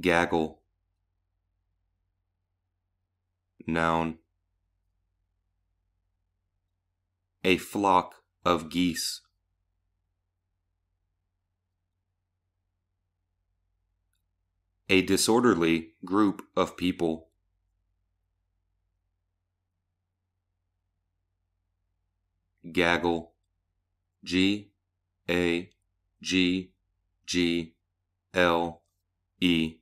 Gaggle. Noun. A flock of geese. A disorderly group of people. Gaggle. G A G G L E